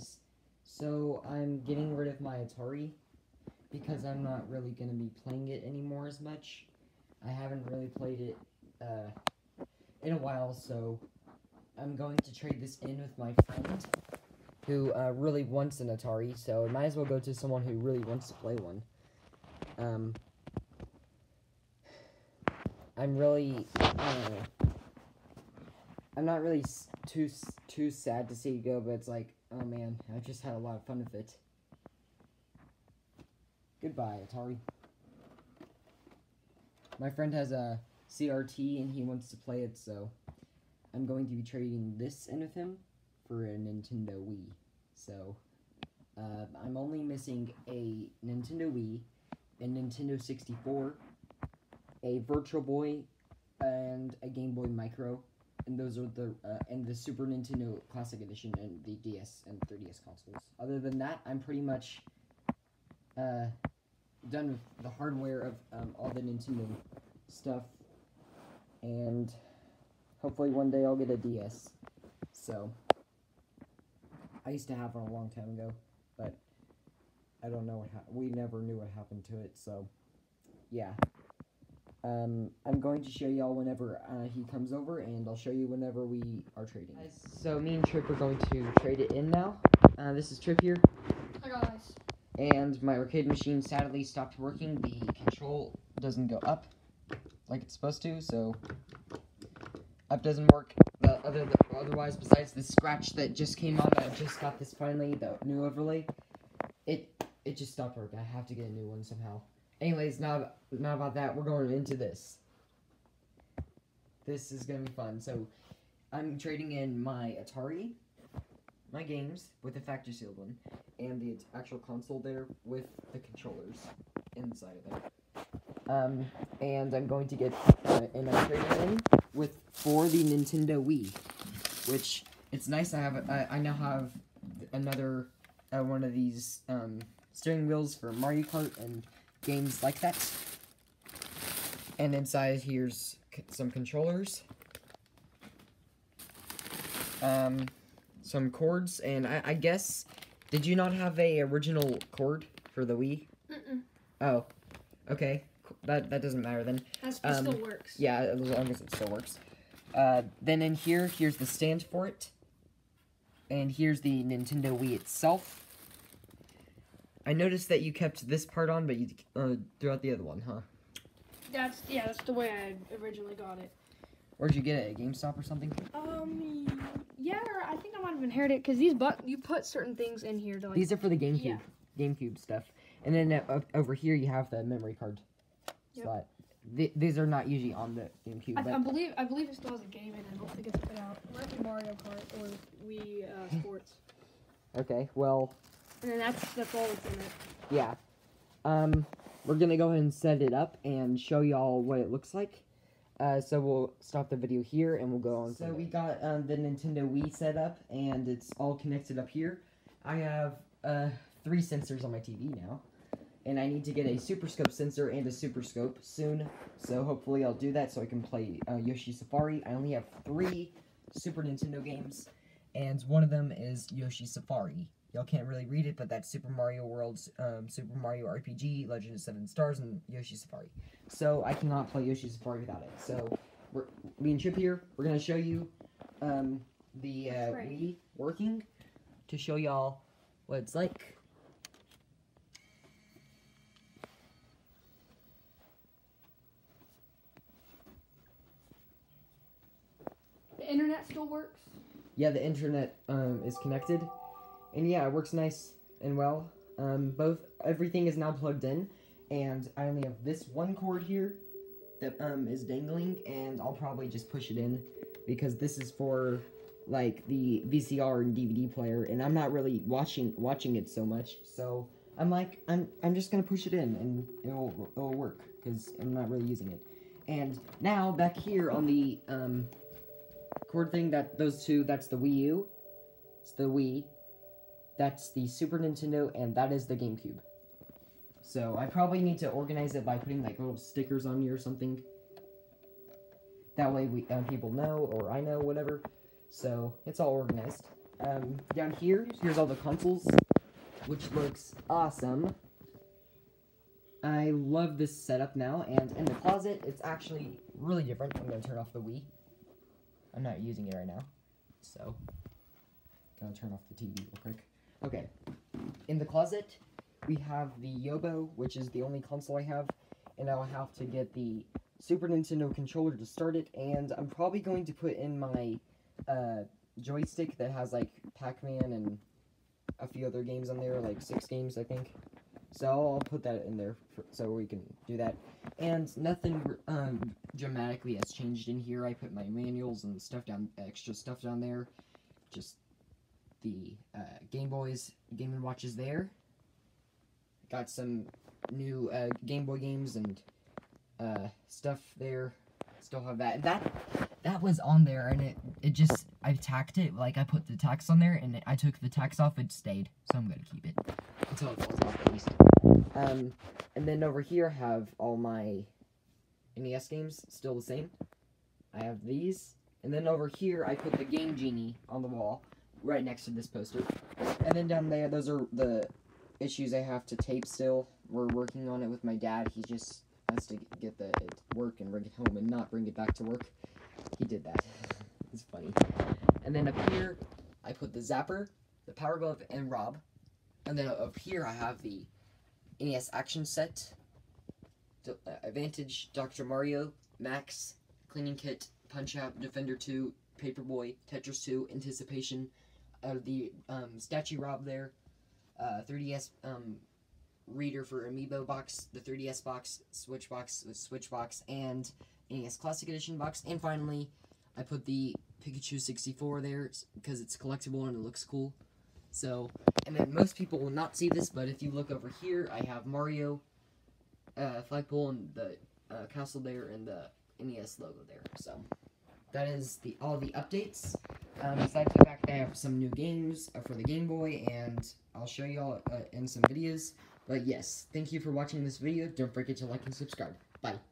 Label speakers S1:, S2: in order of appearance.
S1: guys. So I'm getting rid of my Atari because I'm not really gonna be playing it anymore as much. I haven't really played it uh, in a while, so I'm going to trade this in with my friend who uh, really wants an Atari. So I might as well go to someone who really wants to play one. Um, I'm really. Uh, I'm not really too too sad to see it go, but it's like, oh man, I just had a lot of fun with it. Goodbye, Atari. My friend has a CRT and he wants to play it, so I'm going to be trading this in with him for a Nintendo Wii. So uh, I'm only missing a Nintendo Wii, a Nintendo 64, a Virtual Boy, and a Game Boy Micro and those are the uh, and the Super Nintendo Classic Edition and the DS and 3DS consoles. Other than that, I'm pretty much uh, done with the hardware of um, all the Nintendo stuff, and hopefully one day I'll get a DS. So I used to have one a long time ago, but I don't know what ha- we never knew what happened to it. So yeah. Um, I'm going to show y'all whenever uh, he comes over, and I'll show you whenever we are trading. So me and Trip are going to trade it in now. Uh, this is Trip here,
S2: Hi guys.
S1: and my arcade machine sadly stopped working. The control doesn't go up like it's supposed to, so up doesn't work. But other th- otherwise, besides the scratch that just came on, I just got this finally, the new overlay. It it just stopped working. I have to get a new one somehow. Anyways, not not about that. We're going into this. This is gonna be fun. So, I'm trading in my Atari, my games with the factory sealed one, and the actual console there with the controllers inside of it. Um, and I'm going to get uh, and I'm trading in with for the Nintendo Wii, which it's nice. I have I, I now have another uh, one of these um, steering wheels for Mario Kart and games like that. And inside here's some controllers, um, some cords, and I, I guess did you not have a original cord for the Wii?
S2: Mm-mm.
S1: Oh, okay. That that doesn't matter then.
S2: That
S1: Um,
S2: still works.
S1: Yeah, as long as it still works. Uh, then in here, here's the stand for it. And here's the Nintendo Wii itself. I noticed that you kept this part on, but you uh, threw out the other one, huh?
S2: That's yeah. That's the way I originally got it.
S1: Where'd you get it? At GameStop or something?
S2: Um. Yeah, or I think I might have inherited it because these but you put certain things in here to like.
S1: These are for the GameCube.
S2: Yeah.
S1: GameCube stuff. And then uh, over here, you have the memory card
S2: Yep.
S1: slot. Th- these are not usually on the GameCube,
S2: I,
S1: but
S2: I believe I believe it still has a game in it. I don't think it's put out. It might be Mario Kart or Wii uh, Sports.
S1: okay. Well,
S2: And then that's that's all that's in it.
S1: yeah. Um, we're gonna go ahead and set it up and show y'all what it looks like. Uh, so we'll stop the video here and we'll go on. So we got um, the Nintendo Wii set up and it's all connected up here. I have uh, three sensors on my TV now, and I need to get a Super Scope sensor and a Super Scope soon. So hopefully I'll do that so I can play uh, Yoshi Safari. I only have three Super Nintendo games, and one of them is Yoshi Safari. Y'all can't really read it, but that's Super Mario World's um, Super Mario RPG, Legend of Seven Stars, and Yoshi Safari. So I cannot play Yoshi Safari without it. So we're, me and Chip here, we're gonna show you um, the uh,
S2: Right.
S1: Wii working to show y'all what it's like.
S2: The internet still works.
S1: Yeah, the internet um, is connected, and yeah, it works nice and well. Um, both everything is now plugged in, and I only have this one cord here that um, is dangling, and I'll probably just push it in because this is for like the VCR and DVD player, and I'm not really watching watching it so much. So I'm like, I'm I'm just gonna push it in, and it'll it'll work because I'm not really using it. And now back here on the um, cord thing, that those two, that's the Wii U, it's the Wii, that's the Super Nintendo, and that is the GameCube. So I probably need to organize it by putting like little stickers on here or something. That way we uh, people know or I know whatever. So it's all organized. um, down here, here's all the consoles, which looks awesome. I love this setup now, and in the closet, it's actually really different. I'm going to turn off the Wii. I'm not using it right now, so gonna turn off the TV real quick. Okay, in the closet, we have the Yobo, which is the only console I have, and I'll have to get the Super Nintendo controller to start it, and I'm probably going to put in my uh, joystick that has like Pac-Man and a few other games on there, like six games, I think. So I'll put that in there for, so we can do that. And nothing um, dramatically has changed in here. I put my manuals and stuff down, extra stuff down there. Just the uh, Game Boys, Game Watches there. Got some new uh, Game Boy games and uh, stuff there. Still have that. That that was on there, and it it just I tacked it like I put the tacks on there, and it, I took the tacks off. It stayed, so I'm gonna keep it until it falls off at least. Um, and then over here I have all my NES games, still the same. I have these, and then over here I put the Game Genie on the wall, right next to this poster. And then down there, those are the issues I have to tape still. We're working on it with my dad. He just has to get the it work and bring it home and not bring it back to work. He did that. it's funny. And then up here, I put the Zapper, the Power Glove, and Rob. And then up here, I have the NES Action Set, uh, Advantage, Dr. Mario, Max, Cleaning Kit, Punch Out, Defender 2, Paperboy, Tetris 2, Anticipation, uh, the um, Statue Rob there, uh, 3DS um, reader for Amiibo box, the 3DS box, Switch box, Switch box, and NES Classic Edition box, and finally, I put the Pikachu 64 there because it's collectible and it looks cool. So, and then most people will not see this, but if you look over here, I have Mario, uh, flagpole, and the uh, castle there, and the NES logo there. So, that is the all the updates. Um, besides the fact that I have some new games uh, for the Game Boy, and I'll show you all uh, in some videos. But yes, thank you for watching this video. Don't forget to like and subscribe. Bye.